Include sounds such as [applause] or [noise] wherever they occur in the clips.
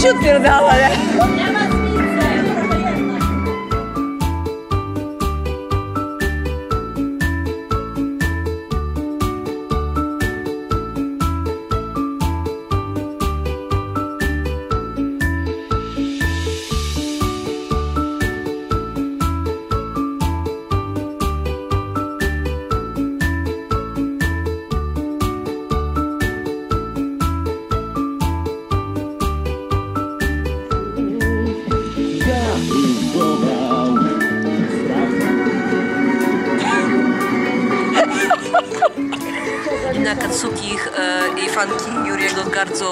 to się odpierdala, i fanki Juriego gardzą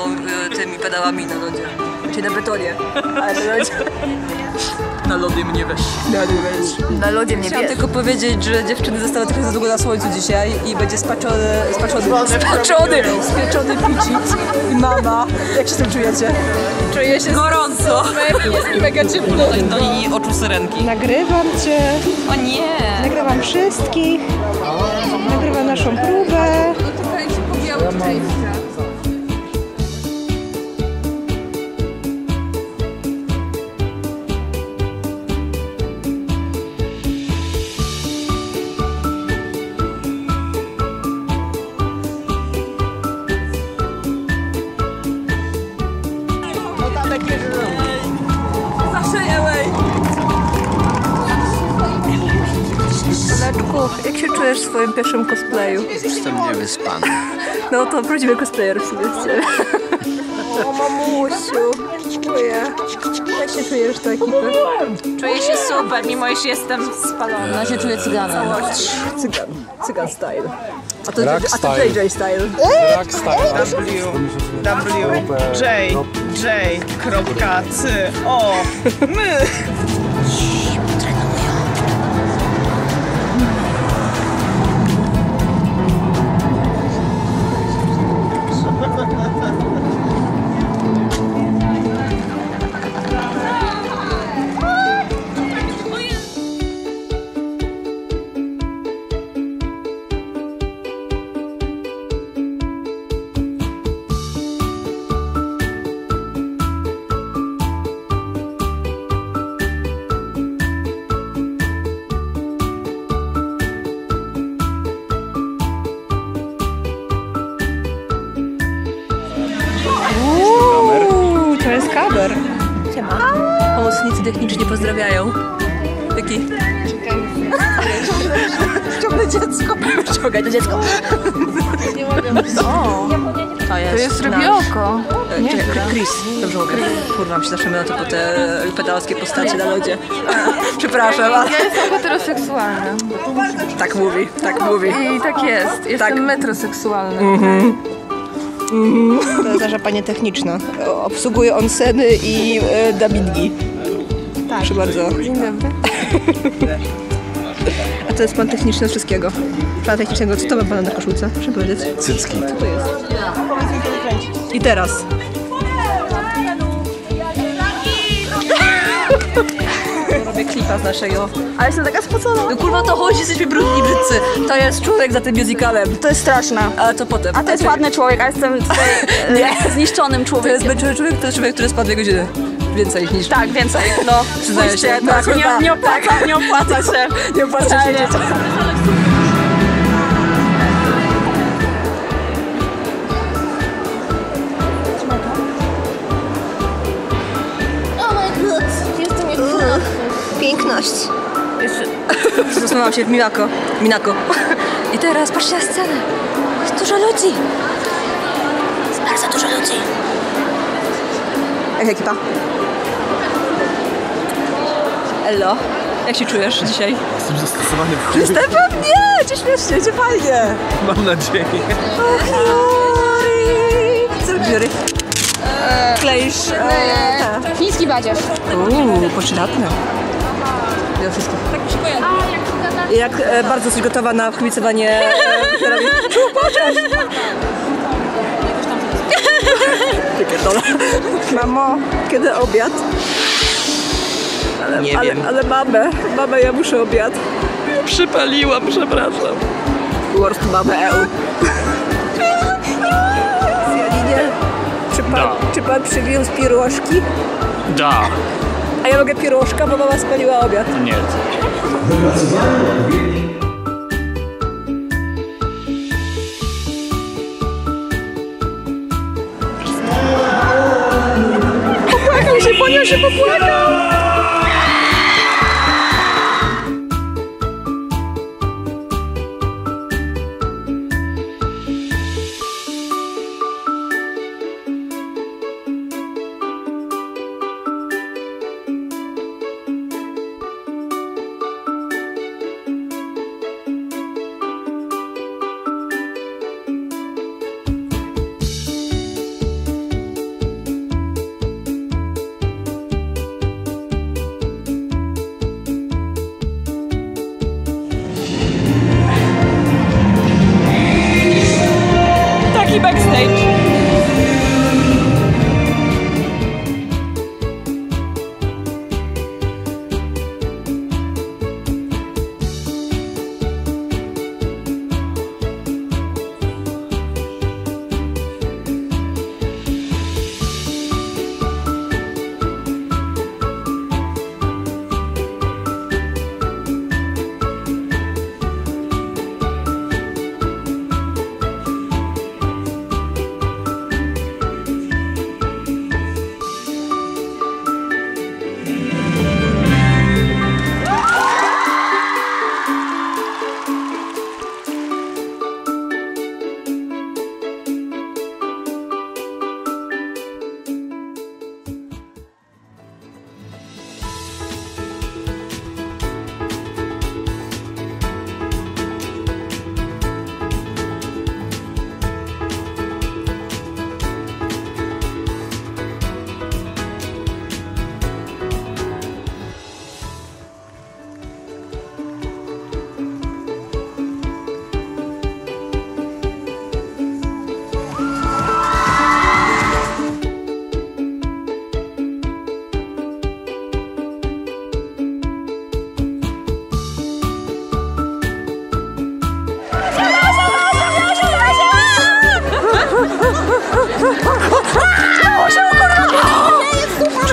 e, tymi pedałami na lodzie. Czyli na betonie, ale na lodzie. Na lody mnie weź. Na lodzie weź. Na lodzie mnie Chciałam bierz. tylko powiedzieć, że dziewczyny zostały trochę za długo na słońcu dzisiaj i będzie spaczony, spaczony, spaczony, spieczony picit i mama. Jak się z tym czujecie? Czuję się Gorąco. jest mega ciepło. Do linii oczu syrenki. Nagrywam cię, O nie! nagrywam wszystkich, nagrywam naszą próbę. Tutaj się pobiało przejścia. Jak się czujesz w swoim pierwszym cosplayu? Jestem niewyspany. [laughs] No to prawdziwy cosplayer w sumie z ciebie. O mamusiu, dziękuję. Jak się czujesz do ekipy? Czuję się super, mimo iż jestem spalona. Ja się czuję cyganem. Cygan, cygan style. A to, Rock a to style. JJ style. Tak, style. W, J, J, kropka, C, O, my. Jest kaber. Pomocnicy techniczni pozdrawiają. Jaki? Ściągnę dziecko. Ściągaj to dziecko. Nie mogę. O, to jest, To jest rybioko. E, czekaj, Chris. Dobrze mówię. Kurwa, mi się zawsze mylą tylko te pedałskie postacie na lodzie. [laughs] Przepraszam, ale Ja jestem heteroseksualna. tak mówi, tak mówi. I tak jest. Jestem Tak. metroseksualna. To jest nasza pani techniczna. Obsługuje onseny i e, dubbingi. Tak. Proszę bardzo. Dzień dobry. A to jest pan techniczny wszystkiego. Pan technicznego, co to ma pana na koszulce? Proszę powiedzieć. Cycki. Co to jest? I teraz. Klipa z naszego. Ale jestem taka spocona. No kurwa, to chodzi, jesteśmy brudni, brzydcy. To jest człowiek za tym musicalem. To jest straszne. Ale to potem. A to jest ładny człowiek, a jestem tutaj [laughs] Nie. zniszczonym To człowiekiem. jest męczony człowiek, to jest człowiek, który spadł dwie godziny. Więcej niż... Tak, więcej. No, przyznaję się. Tak, nie, nie, opłaca, nie opłaca się. [laughs] Nie opłaca się Piękność. [laughs] Zasnęłam się w Minako. Minako. I teraz patrzcie na scenę. Jest dużo ludzi. Jest bardzo dużo ludzi. Jak ekipa? Elo, jak się czujesz dzisiaj? Jestem zastosowany w chuj. Jestem pewnie! Cię śmiesznie, cię fajnie. Mam nadzieję. Co robisz? Kleisz e, te. Chiński badziew. Uuu, poczytne. Ja wszystko. Tak mi się Jak e, bardzo jesteś gotowa na kibicowanie e, pierdolę. Mamo, kiedy obiad? Ale, Nie ale, wiem. ale mamę, mamę, ja muszę obiad. Przypaliłam, przepraszam. Worst mamę EU. Przy, Da. Czy pan przywiózł pierożki? Da. A ja mogę pierożka, bo mama spaliła obiad. Nie. Popłakał się, ponią się popłakał!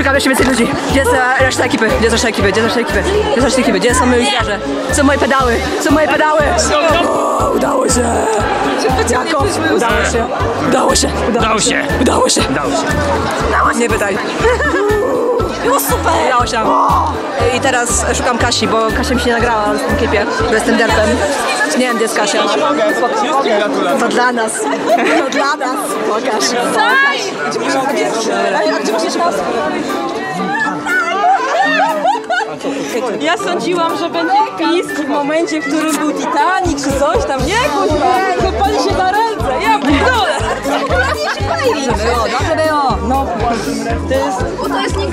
Szukam jeszcze więcej ludzi. Gdzie jest e, reszta ekipy? Gdzie jest reszta ekipy? Gdzie jest reszta ekipy? Gdzie jest reszta ekipy? Gdzie są moi liderze? Są moje pedały? Są moje pedały? O, udało się! Jako? Udało się! Udało się! Udało się. Udało się! Udało się. Nie pytaj. Było super! Udało się. I teraz szukam Kasi, bo Kasia mi się nie nagrała w tym klipie, bo jestem derpem. Nie wiem, gdzie jest Kasia. To dla nas. To dla nas. Pokaż. Ja sądziłam, że będzie pisk w momencie, w którym był Titanic czy coś tam. Nie, kurwa! Chłopali się na ręce. Ja pierdolę! Było, dobrze było. No. To jest... Bo to jest nie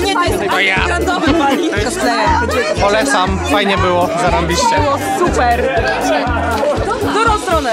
Nie, nie, to jest To ja. randomy pali. Cosplayer. Polecam, fajnie było, zarąbiście. Było super. Którą stronę?